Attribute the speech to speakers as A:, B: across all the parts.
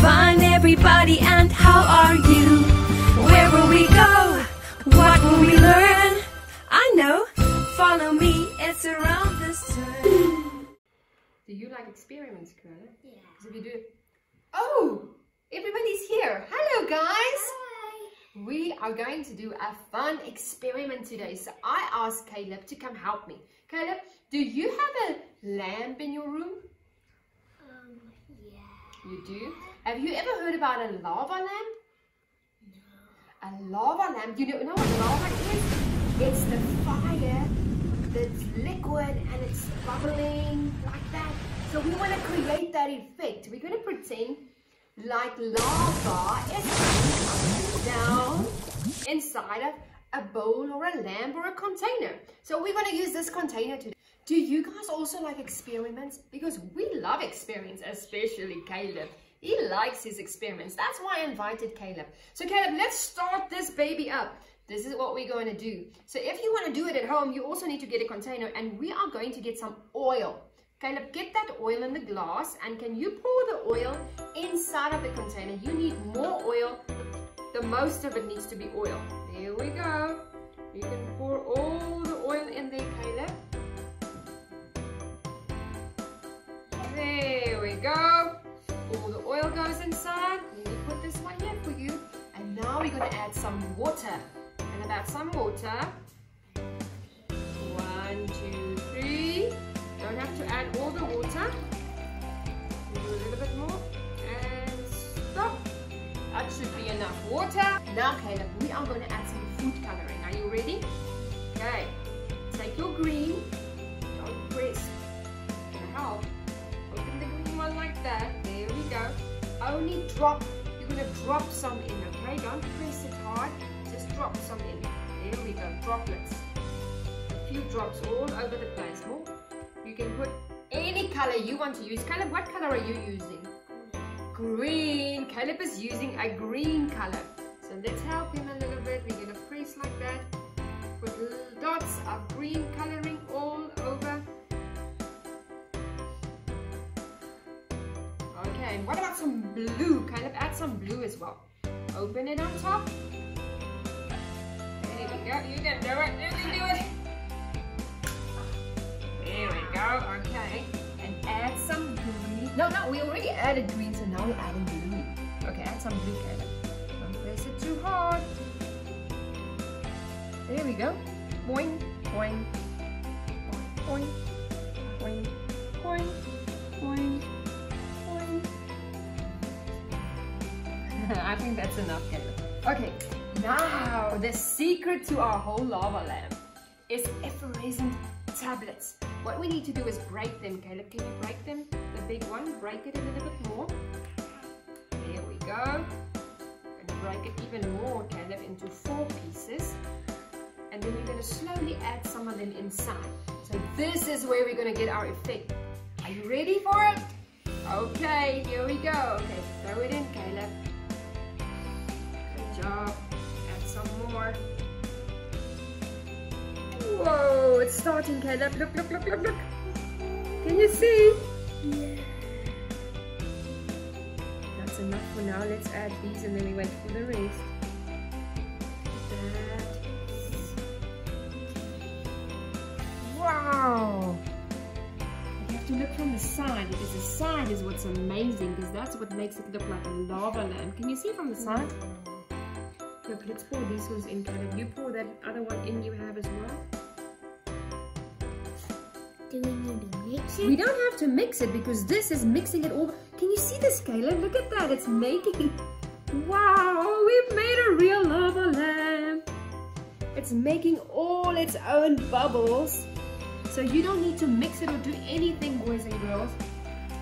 A: fun, everybody, and how are you? Where will we go? What will we learn? I know, follow me, it's around this turn.
B: Do you like experiments, Curly?
C: Yeah.
B: Because if you do... Oh! Everybody's here. Hello, guys. Hi! We are going to do a fun experiment today. So I asked Caleb to come help me. Caleb, do you have a lamp in your room? You do? Have you ever heard about a lava lamp? No. A lava lamp? You know, know what lava is? It's the fire that's liquid and it's bubbling like that. So we want to create that effect. We're going to pretend like lava is down inside of a bowl or a lamp or a container. So we're going to use this container today. Do you guys also like experiments? Because we love experiments, especially Caleb. He likes his experiments. That's why I invited Caleb. So Caleb, let's start this baby up. This is what we're going to do. So if you want to do it at home, you also need to get a container and we are going to get some oil. Caleb, get that oil in the glass and can you pour the oil inside of the container? You need more oil. The most of it needs to be oil. There we go. Some water. One, two, three. Don't have to add all the water. Do a little bit more. And stop. That should be enough water. Now, Caleb, we are going to add some food coloring. Are you ready? Okay. Take your green. Don't press. Gonna help. Open the green one like that. There we go. Only drop. You're gonna drop some in, okay? Don't press it hard. Some we go. Droplets. A few drops all over the. More. You can put any color you want to use. Caleb, what color are you using? Green. Caleb is using a green color. So let's help him a little bit. We're gonna press like that. Put little dots of green coloring all over. Okay, and what about some blue? Caleb, add some blue as well. Open it on top. Go. You can do it. You can do it. There we go. Okay. And add some green. No, no, we already added green, so now we're adding blue. Okay, add some blue, Caleb. Don't press it too hard. There we go. Boing, boing, boing, boing, boing, boing, boing. I think that's enough, Caleb. Okay, now the secret to our whole lava lamp is effervescent tablets. What we need to do is break them, Caleb. Can you break them? The big one, break it a little bit more. There we go. And break it even more, Caleb, into four pieces. And then you're going to slowly add some of them inside. So this is where we're going to get our effect. Are you ready for it? Okay, here we go. Okay, throw it in, Caleb. Good job. Whoa, it's starting, Caleb. Look, look, look, look, look. Can you see?
C: Yeah.
B: That's enough for now. Let's add these and then we wait for the rest. Wow! You have to look from the side because the side is what's amazing because that's what makes it look like a lava lamp. Can you see from the side? Look, let's pour these ones in, Caleb. You pour that other one in you have as well.
C: Do we need to?
B: We don't have to mix it because this is mixing it all. Can you see this, Caleb? Look at that. It's making... Wow, we've made a real lava lamp. It's making all its own bubbles. So you don't need to mix it or do anything, boys and girls.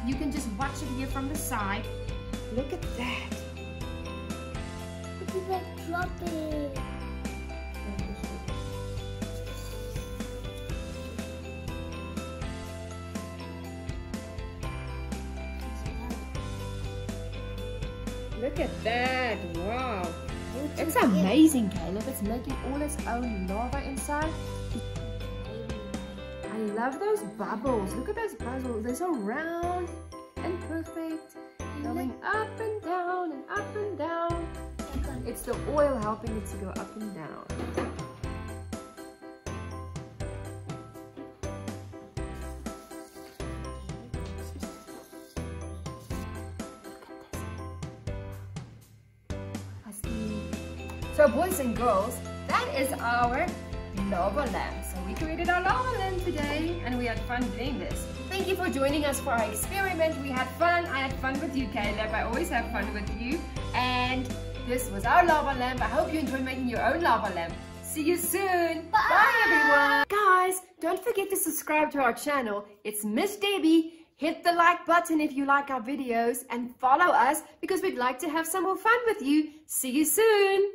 B: You can just watch it here from the side. Look at that.
C: It's like dropping.
B: Look at that. Wow. It's amazing, Caleb. It's making all its own lava inside. I love those bubbles. Look at those bubbles. They're so round and perfect. Going up and down and up and down. It's the oil helping it to go up and down. So boys and girls, that is our lava lamp. So we created our lava lamp today and we had fun doing this. Thank you for joining us for our experiment. We had fun. I had fun with you, Caleb. I always have fun with you. And this was our lava lamp. I hope you enjoy making your own lava lamp. See you soon. Bye. Bye everyone. Guys, don't forget to subscribe to our channel. It's Miss Debbi. Hit the like button if you like our videos and follow us because we'd like to have some more fun with you. See you soon.